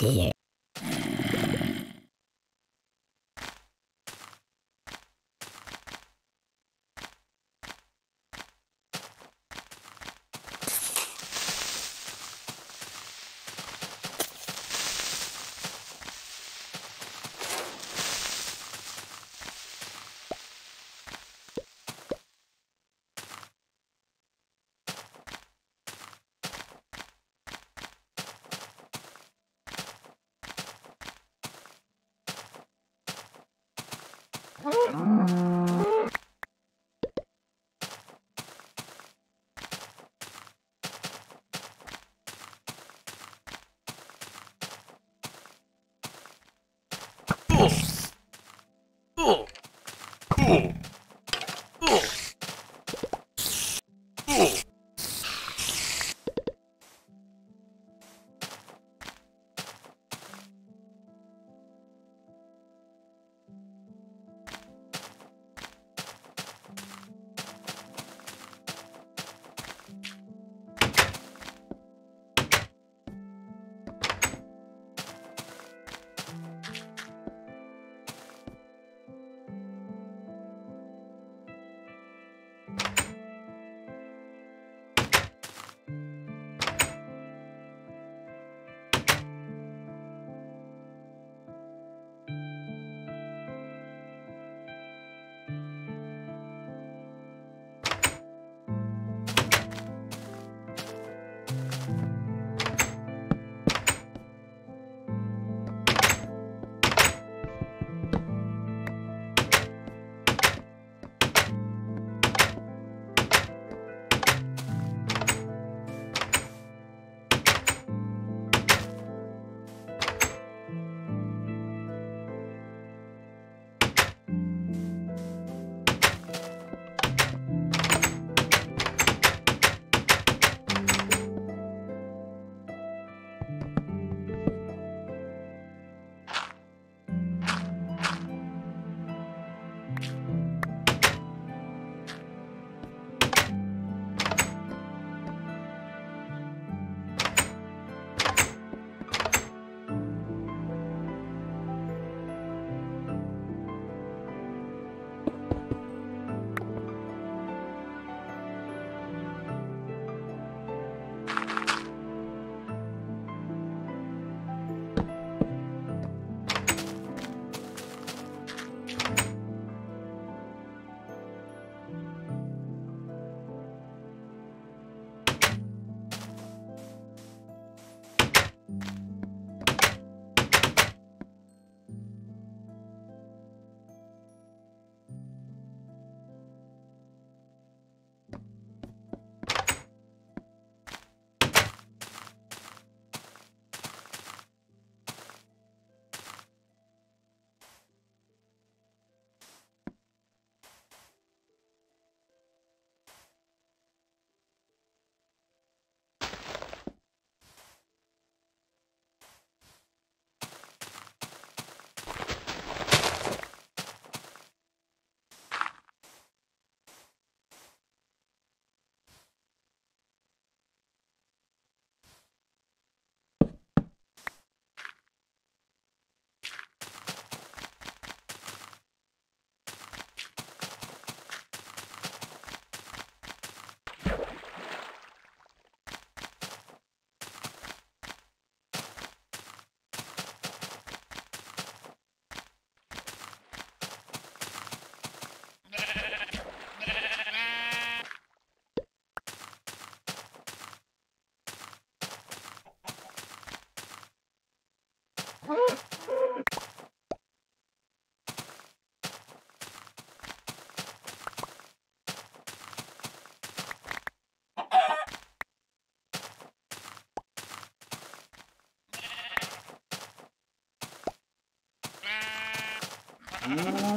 Here. Mm.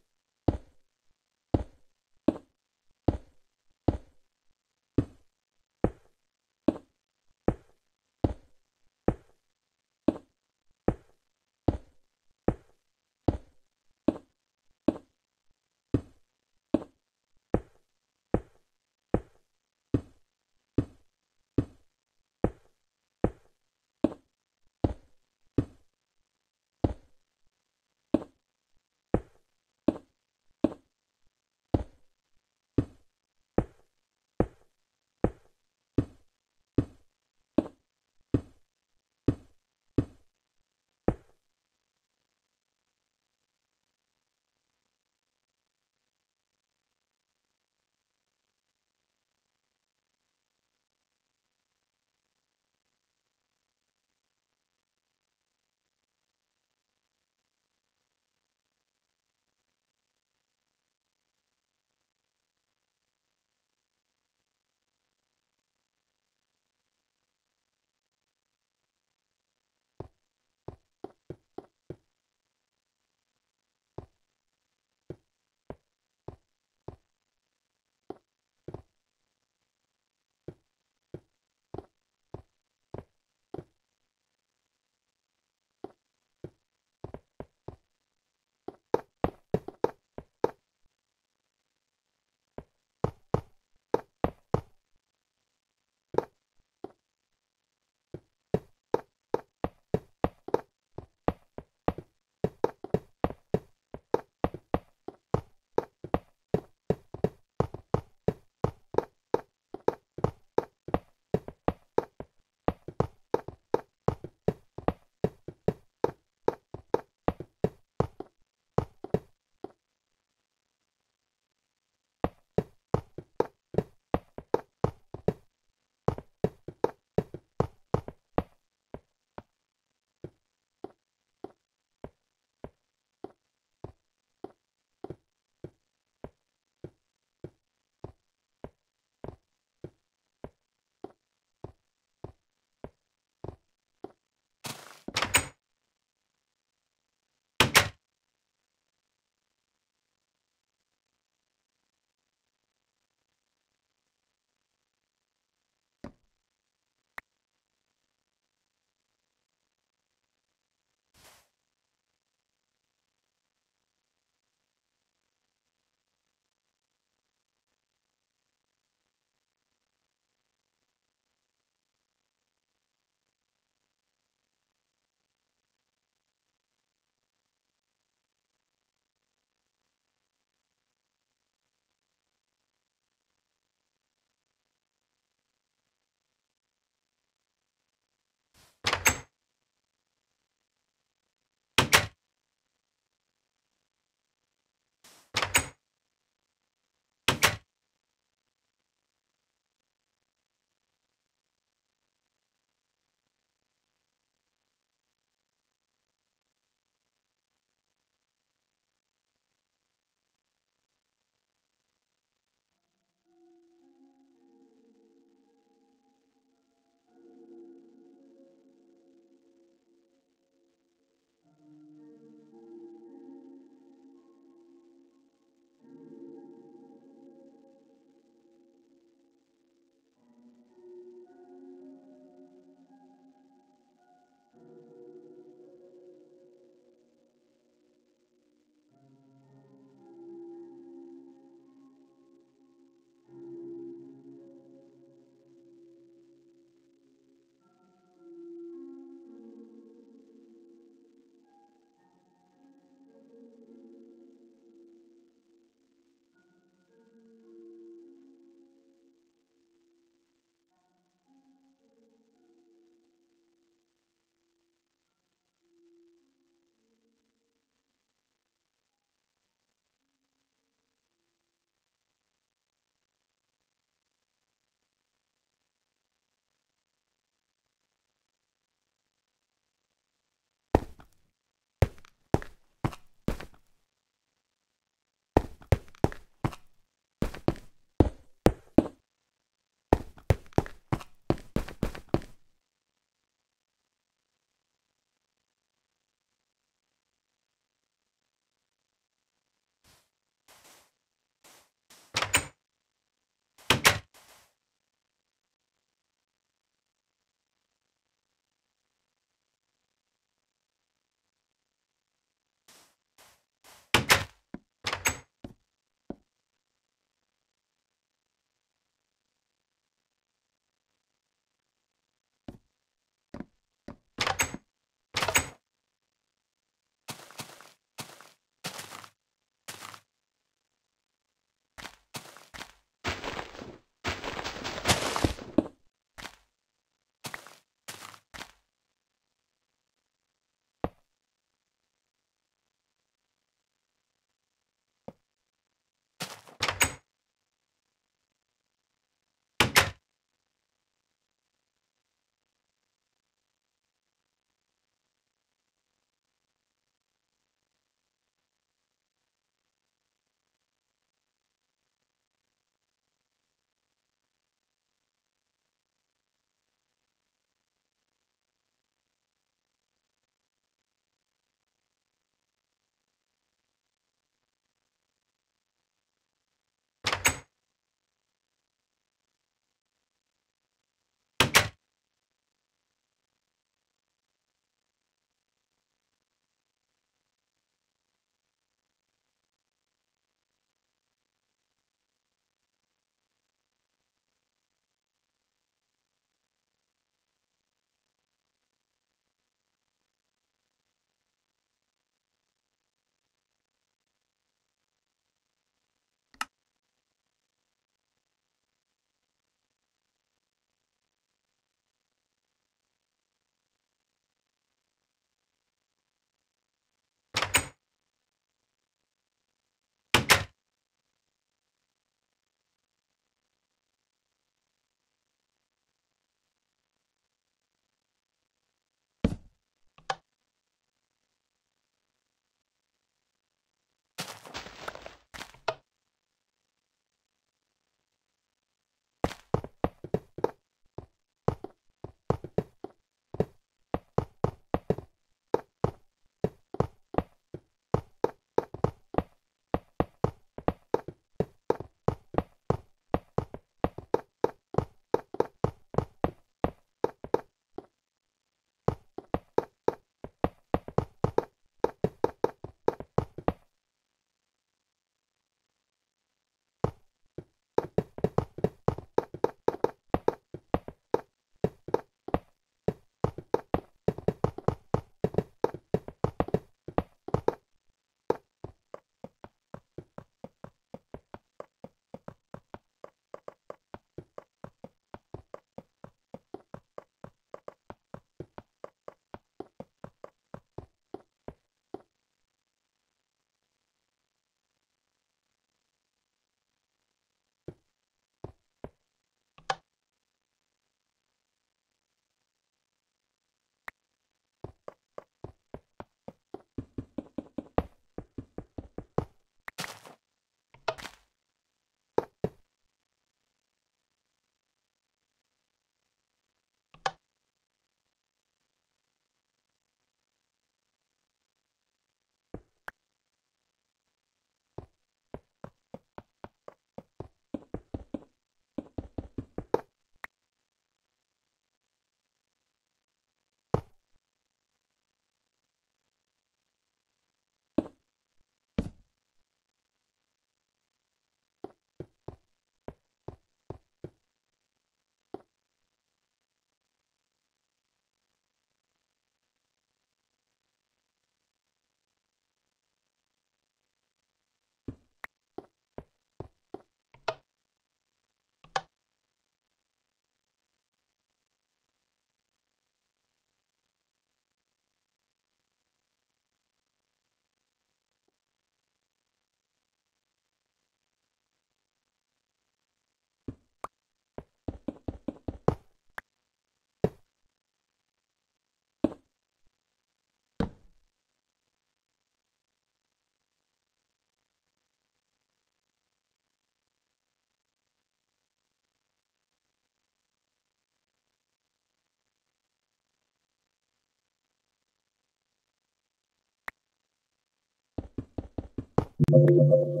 Gracias.